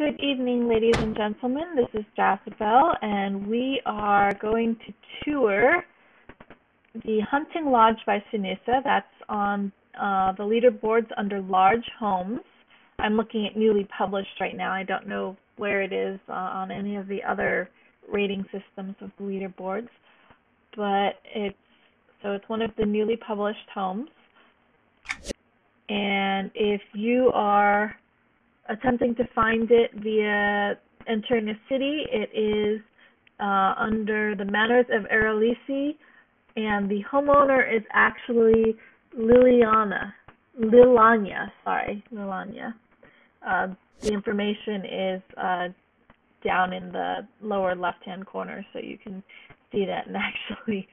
Good evening, ladies and gentlemen. This is Jazabelle, and we are going to tour the Hunting Lodge by Sunissa. That's on uh, the leaderboards under Large Homes. I'm looking at newly published right now. I don't know where it is uh, on any of the other rating systems of the leaderboards, but it's so it's one of the newly published homes. And if you are attempting to find it via entering a city, it is uh, under the Manors of Erollisi, and the homeowner is actually Liliana. Lillaanya, sorry, Lillaanya. Uh, the information is uh, down in the lower left-hand corner, so you can see that and actually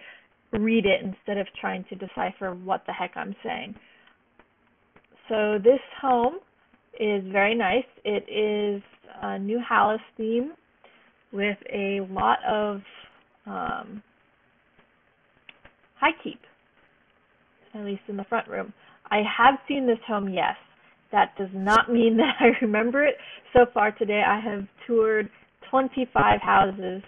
read it instead of trying to decipher what the heck I'm saying. So this home is very nice. It is a New Halas theme with a lot of um, high keep, at least in the front room. I have seen this home, yes. That does not mean that I remember it. So far today, I have toured 25 houses,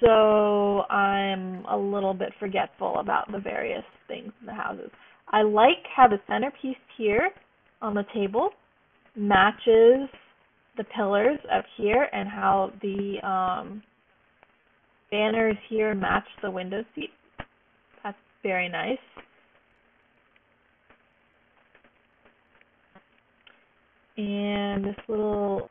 so I'm a little bit forgetful about the various things in the houses. I like how the centerpiece here on the table matches the pillars up here and how the um, banners here match the window seat. That's very nice. And this little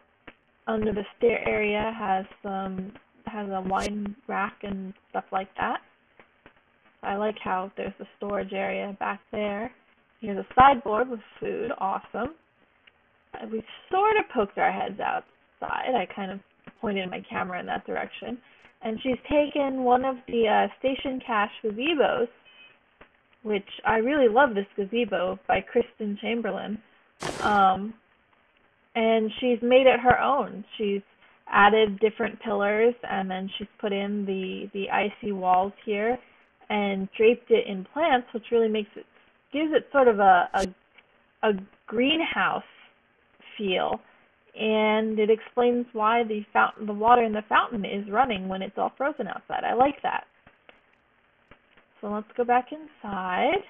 under the stair area has some has a wine rack and stuff like that. I like how there's a storage area back there. Here's a sideboard with food, awesome we sort of poked our heads outside. I kind of pointed my camera in that direction. And she's taken one of the uh, Station Cash gazebos, which I really love this gazebo by Kristen Chamberlain. Um, and she's made it her own. She's added different pillars and then she's put in the, the icy walls here and draped it in plants, which really makes it, gives it sort of a, a, a greenhouse feel, and it explains why the fountain, the water in the fountain is running when it's all frozen outside. I like that. So let's go back inside,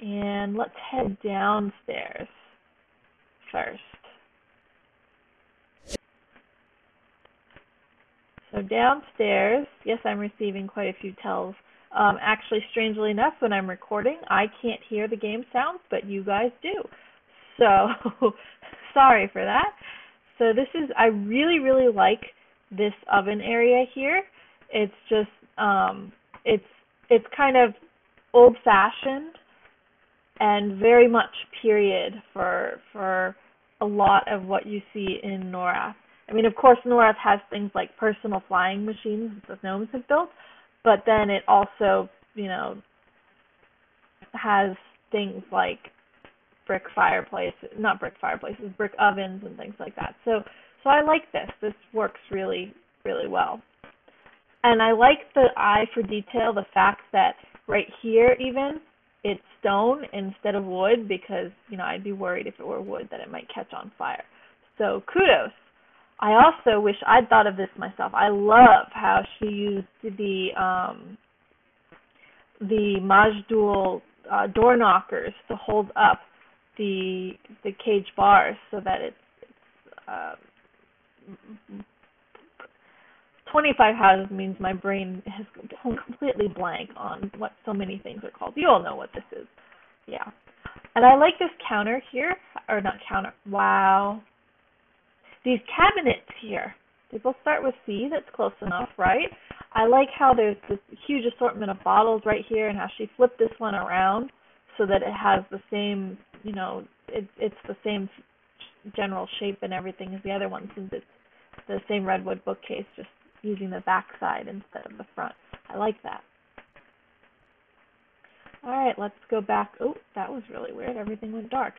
and let's head downstairs first. So downstairs, yes, I'm receiving quite a few tells. Um, actually, strangely enough, when I'm recording, I can't hear the game sounds, but you guys do. So sorry for that. So this is, I really, really like this oven area here. It's just, um, it's, it's kind of old fashioned and very much period for, for a lot of what you see in Norrath. I mean, of course, Norrath has things like personal flying machines that the gnomes have built, but then it also, you know, has things like brick fireplaces, not brick fireplaces, brick ovens and things like that. So, so I like this. This works really, really well. And I like the eye for detail, the fact that right here even, it's stone instead of wood because, you know, I'd be worried if it were wood that it might catch on fire. So kudos. I also wish I'd thought of this myself. I love how she used the um, the Maj'Dul uh, door knockers to hold up the the cage bars so that it's, it's uh, 25 houses means my brain has gone completely blank on what so many things are called. You all know what this is. Yeah. And I like this counter here, or not counter, wow. These cabinets here, they both start with C, that's close enough, right? I like how there's this huge assortment of bottles right here and how she flipped this one around so that it has the same you know, it, it's the same general shape and everything as the other one since it's the same redwood bookcase, just using the back side instead of the front. I like that. All right, let's go back. Oh, that was really weird. Everything went dark.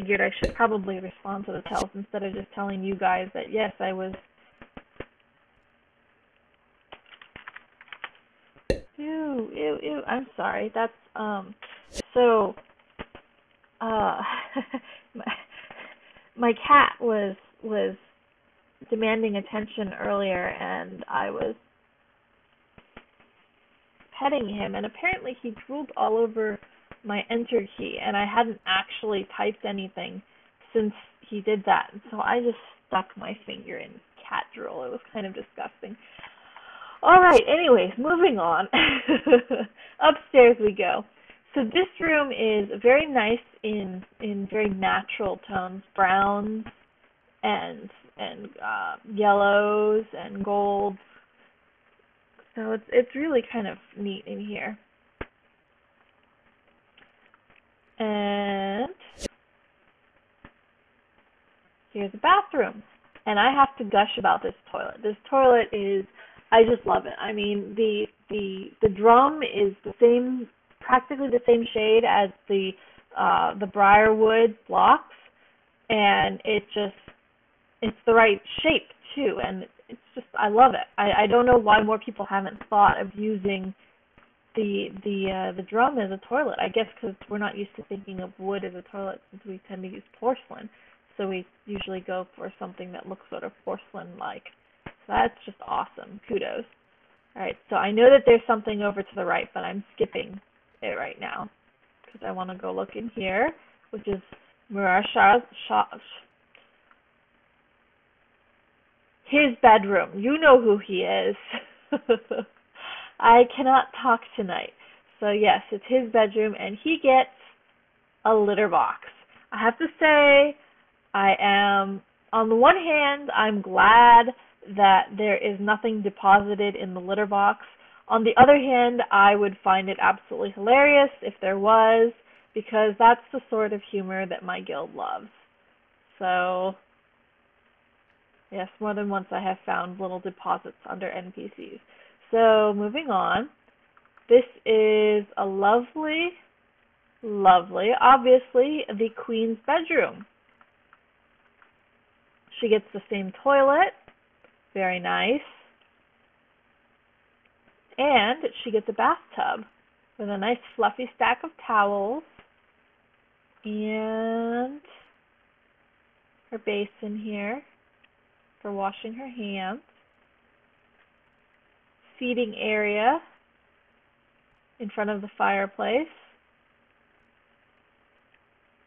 figured I should probably respond to the help instead of just telling you guys that yes, I was Ew, ew, ew. I'm sorry. That's um so uh my, my cat was was demanding attention earlier and I was petting him and apparently he drooled all over my enter key, and I hadn't actually typed anything since he did that. So I just stuck my finger in cat drool. It was kind of disgusting. All right, anyways, moving on. Upstairs we go. So this room is very nice in in very natural tones, browns and and uh, yellows and golds. So it's it's really kind of neat in here. And here's a bathroom. And I have to gush about this toilet. This toilet is I just love it. I mean, the the the drum is the same practically the same shade as the uh the briarwood blocks and it just it's the right shape too and it's just I love it. I I don't know why more people haven't thought of using the the uh, the drum as a toilet. I guess because we're not used to thinking of wood as a toilet since we tend to use porcelain. So we usually go for something that looks sort of porcelain-like. So that's just awesome. Kudos. All right, so I know that there's something over to the right, but I'm skipping it right now because I want to go look in here, which is Shah, his bedroom. You know who he is. I cannot talk tonight. So yes, it's his bedroom and he gets a litter box. I have to say I am on the one hand, I'm glad that there is nothing deposited in the litter box. On the other hand, I would find it absolutely hilarious if there was because that's the sort of humor that my guild loves. So Yes, more than once I have found little deposits under NPCs. So moving on, this is a lovely, lovely, obviously the queen's bedroom. She gets the same toilet, very nice, and she gets a bathtub with a nice fluffy stack of towels and her basin here for washing her hands. Seating area in front of the fireplace.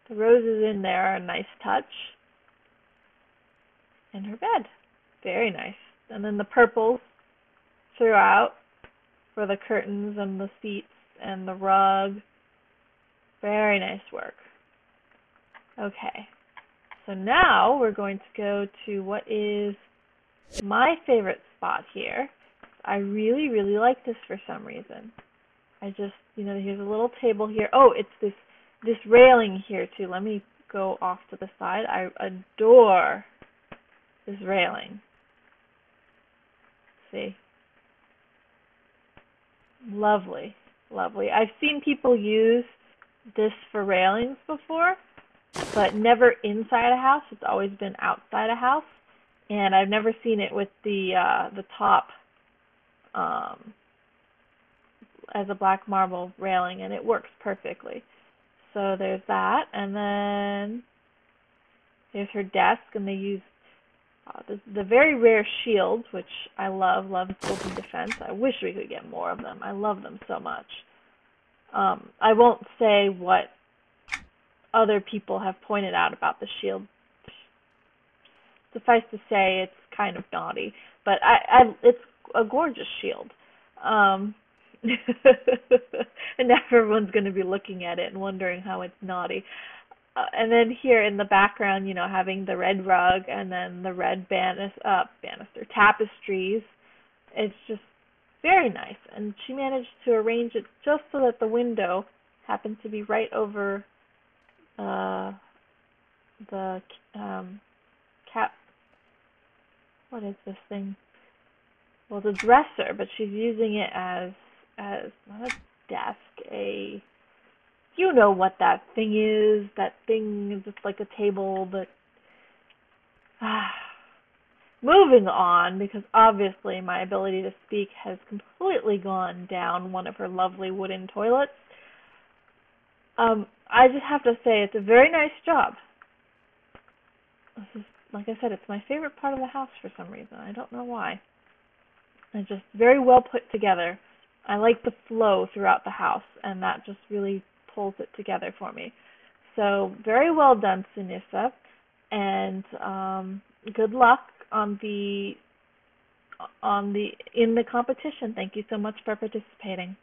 The roses in there are a nice touch. And her bed. Very nice. And then the purples throughout for the curtains and the seats and the rug. Very nice work. Okay. So now we're going to go to what is my favorite spot here. I really, really like this for some reason. I just, you know, here's a little table here. Oh, it's this this railing here too. Let me go off to the side. I adore this railing. See? Lovely, lovely. I've seen people use this for railings before but never inside a house. It's always been outside a house, and I've never seen it with the uh, the top um, as a black marble railing, and it works perfectly. So there's that, and then there's her desk, and they use uh, the, the very rare shields, which I love. Love Golden Defense. I wish we could get more of them. I love them so much. Um, I won't say what other people have pointed out about the shield. Suffice to say, it's kind of naughty, but I, I it's a gorgeous shield. Um, and everyone's going to be looking at it and wondering how it's naughty. Uh, and then here in the background, you know, having the red rug and then the red banis- uh, banister tapestries. It's just very nice. And she managed to arrange it just so that the window happened to be right over uh, the um, cap. What is this thing? Well, the dresser, but she's using it as as not a desk, a you know what that thing is. That thing is just like a table, but ah, moving on, because obviously my ability to speak has completely gone down one of her lovely wooden toilets. Um, I just have to say it's a very nice job. This is, like I said, it's my favorite part of the house for some reason. I don't know why. It's just very well put together. I like the flow throughout the house, and that just really pulls it together for me. So very well done, Sunissa, and um, good luck on the on the in the competition. Thank you so much for participating.